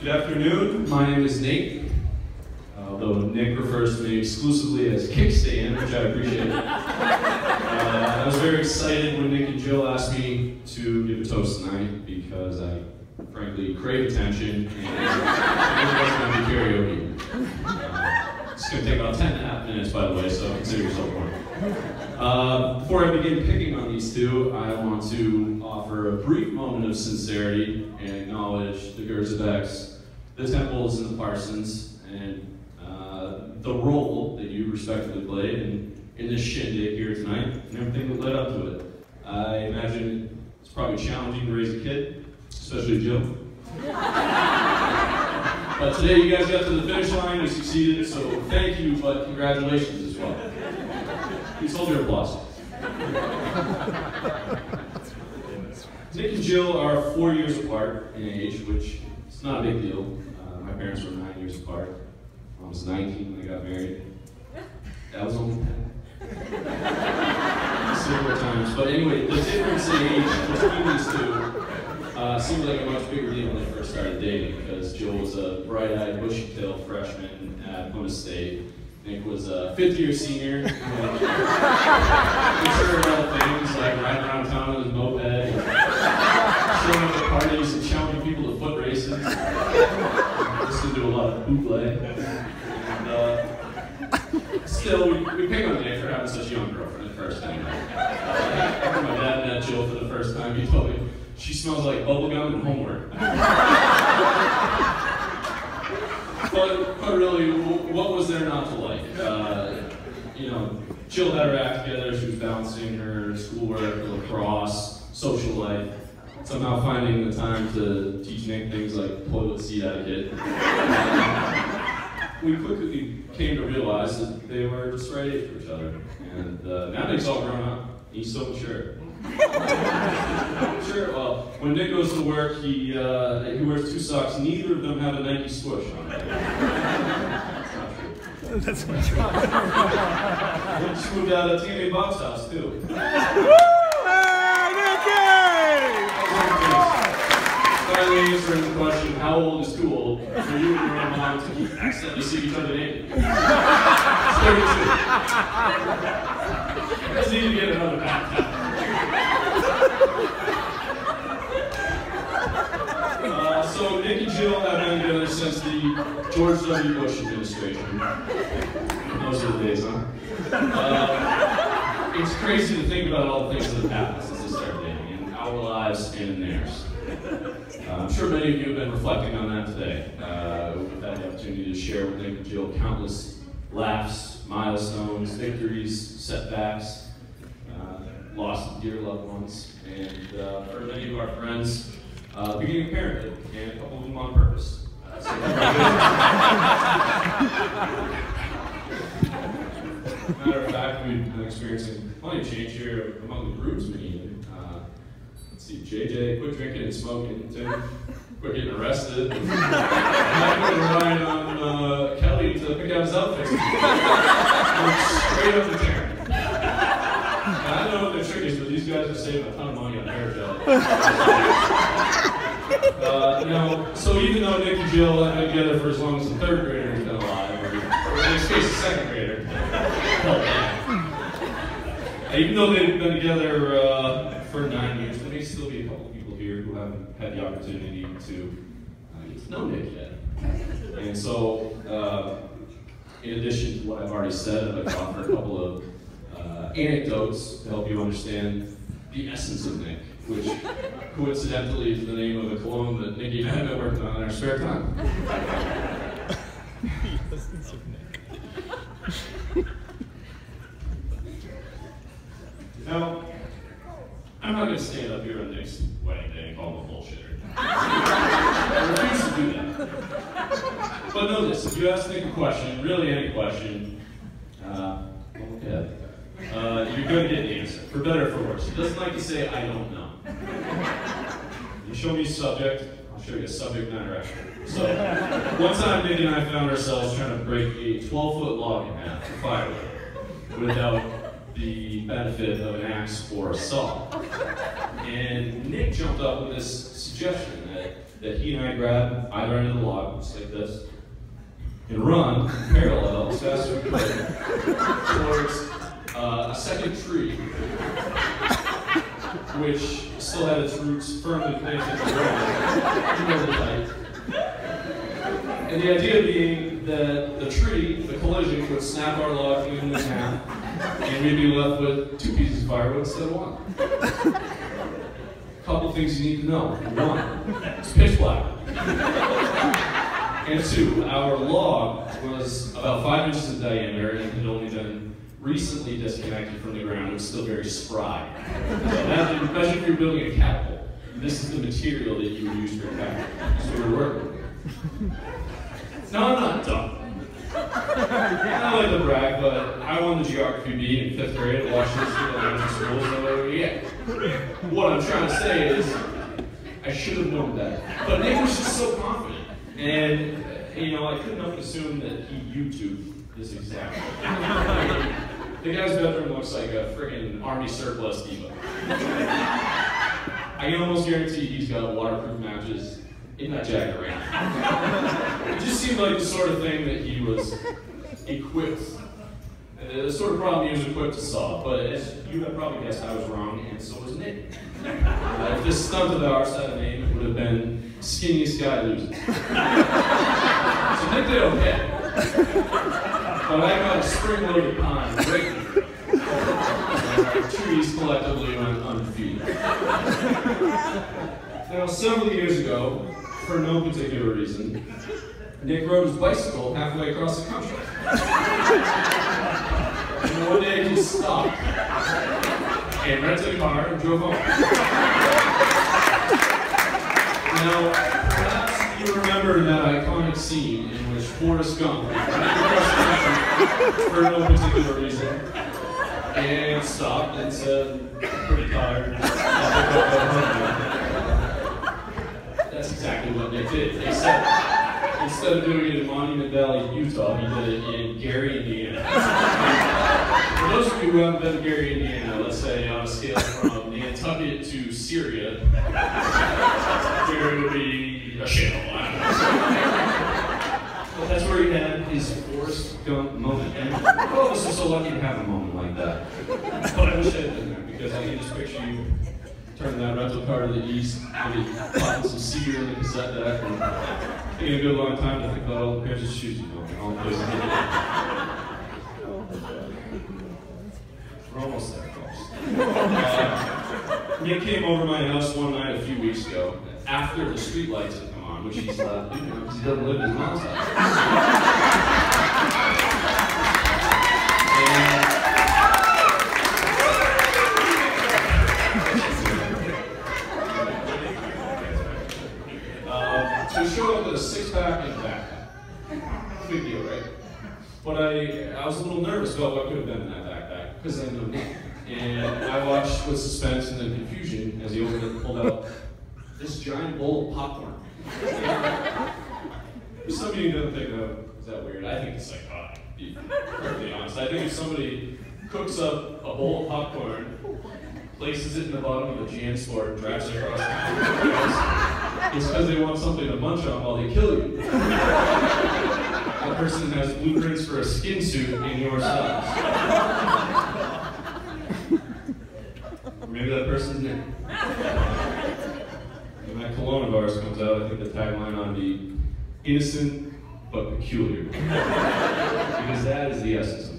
Good afternoon. My name is Nate. Although Nick refers to me exclusively as Kickstand, which I appreciate. Uh, I was very excited when Nick and Jill asked me to give a toast tonight because I frankly crave attention and it was going to be karaoke. Uh, it's going to take about 10 and a half minutes, by the way, so consider yourself warned. Uh, before I begin picking on these two, I want to offer a brief moment of sincerity and acknowledge the Gerzebecks, the Temples, and the Parsons, and uh, the role that you respectively played in, in this shindig here tonight and everything that led up to it. I imagine it's probably challenging to raise a kid, especially Jill. but today you guys got to the finish line, you succeeded, so thank you, but congratulations as well. Please hold your applause. Nick and Jill are four years apart in age, which is not a big deal. Uh, my parents were nine years apart. I was 19 when I got married. That was only 10. Several times. But anyway, the difference in age between these two uh, seemed like a much bigger deal when they first started dating because Jill was a bright-eyed, bushy-tailed freshman at Plymouth State. Nick was a fifth-year senior. Like, sure about things like riding around town on his moped, showing up at parties and challenging people to foot races. Listened to a lot of bootleg. And, uh, still, we, we pick on Nick for having such a young girlfriend the first. time. Uh, my dad met Jill for the first time, he told me she smells like bubblegum and homework. but, but really, what was there not to like? Uh, you know, Jill had her act together. She was balancing her schoolwork, lacrosse, social life. Somehow finding the time to teach Nick things like toilet seat etiquette. we quickly came to realize that they were just right age for each other. And uh, now Nick's all grown up. He's so mature. sure. Well, when Nick goes to work, he uh, he wears two socks. Neither of them have a Nike swoosh on. That's true. He just moved out of TNA Bob's house too. Finally, answering the question, how old is too old for you and your mom to keep accidentally see each other naked? It's 32. Just need to get another bath uh, so Nick and Jill have been together since the George W. Bush administration. Those are the days, huh? Uh, it's crazy to think about all the things that have happened since they started dating in our lives and in theirs. Uh, I'm sure many of you have been reflecting on that today. Uh, we've had the opportunity to share with Nick and Jill countless laughs, milestones, victories, setbacks, uh, loss of dear loved ones, and uh, for many of our friends, uh, beginning of parenthood, and a couple of them on purpose. Matter of fact, we've been experiencing plenty of change here among the groomsmen. Uh, let's see, JJ, quit drinking and smoking. Tim, quit getting arrested. I'm relying on uh, Kelly to pick out his outfits. straight up the don't know what the trick is, but these guys are saving a ton of money on hair gel. Uh, you know, so even though Nick and Jill have been together for as long as the third grader has been alive, or in this case, the second grader, even though they've been together uh, for nine years, there may still be a couple people here who haven't had the opportunity to uh, get to know Nick yet. And so, uh, in addition to what I've already said, I'd like to offer a couple of uh, anecdotes to help you understand the essence of Nick, which coincidentally is the name of a cologne that Nikki and I have been working on in our spare time. the essence of Nick. now, I'm not going to stand up here on Nick's wedding day and call him a bullshitter. I refuse to do that. But know this, if you ask Nick a question, really any question, uh, yeah, uh, you're going to get the answer, for better or for worse. He doesn't like to say, I don't know. You show me subject, I'll show you a subject matter expert. So, one time Nick and I found ourselves trying to break a 12-foot log in half for firewood without the benefit of an axe or a saw. And Nick jumped up with this suggestion that that he and I grab either end of the log, just like this, and run parallel as fast as we could towards uh, a second tree, which still had its roots firmly planted in the ground, even. And the idea being that the tree, the collision, would snap our log in half, and we'd be left with two pieces of firewood instead of one. A Couple things you need to know. One, it's pitch black. And two, our log was about five inches in diameter and had only been recently disconnected from the ground. It was still very spry. So imagine if you're building a catapult. This is the material that you would use for a catapult. What we're working with. No, I'm not dumb. I like to brag, but I won the geography bee in fifth grade at Washington State Elementary School, so yeah. What I'm trying to say is, I should have known that. But Nick was just so confident. And, you know, I couldn't help assume that he YouTube this exactly. The guy's bedroom looks like a friggin' army surplus depot. I can almost guarantee he's got waterproof matches in that jacket right now. It just seemed like the sort of thing that he was equipped, uh, the sort of problem he was equipped to solve. But as you have probably guessed, I was wrong, and so was Nick. Uh, if this stunt of ours had a name, it would have been Skinniest Guy Loses. so Nick did okay. But I got a spring-loaded pine trees collectively went undefeated. Now, several years ago, for no particular reason, Nick rode his bicycle halfway across the country. and one day he stopped and rented a car and drove home. Now, you remember that iconic scene in which Forrest Gump for no particular reason and stopped and said, pretty tired. That's exactly what Nick did. Except instead of doing it in Monument Valley, Utah, he did it in Gary, Indiana. For those of you who haven't been to Gary, Indiana, let's say on a scale from Nantucket to Syria, Gary would be a shell. But that's where he had his Forrest Gump moment. And all of us are so lucky to have a moment like that. But I wish I had been there because I can just picture you turning that rental car to the east, maybe popping some cedar in the cassette deck, and taking a good long time to think about all the pairs of shoes you own and all the places you We're almost there, folks. Uh, Nick came over my house one night a few weeks ago after the street lights had come on, which he's allowed to do because he doesn't live in his mom's house. He uh, showed up with a six pack a backpack. Big deal, right? But I, I was a little nervous about what could have been in that backpack because I know. And I watched with suspense and then confusion as he opened it pulled out this giant bowl of popcorn. For some of you don't think, oh, is that weird? I think it's psychotic, to be perfectly honest. I think if somebody cooks up a bowl of popcorn, places it in the bottom of a JanSport, and drives it across the it's because they want something to munch on while they kill you. That person has blueprints for a skin suit in your size. Or maybe that person's name. When that cologne of ours comes out, I think the tagline ought to be innocent but peculiar. because that is the essence of it.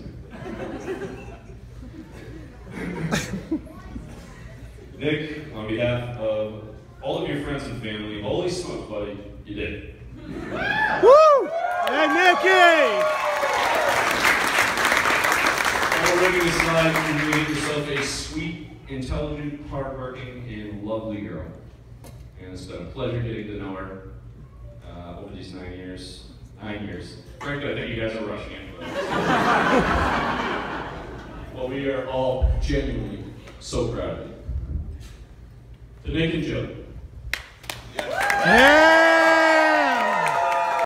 Nick, on behalf of all of your friends and family, holy smokes, buddy, you did it. Woo! Hey, Nicky! While living this life, you made yourself a sweet, intelligent, hardworking, and lovely girl. And it's been a pleasure getting to know her uh, over these nine years. Nine years. Frankly, I think you guys are rushing it. well, we are all genuinely so proud of you. To Nick and Joe. Hey!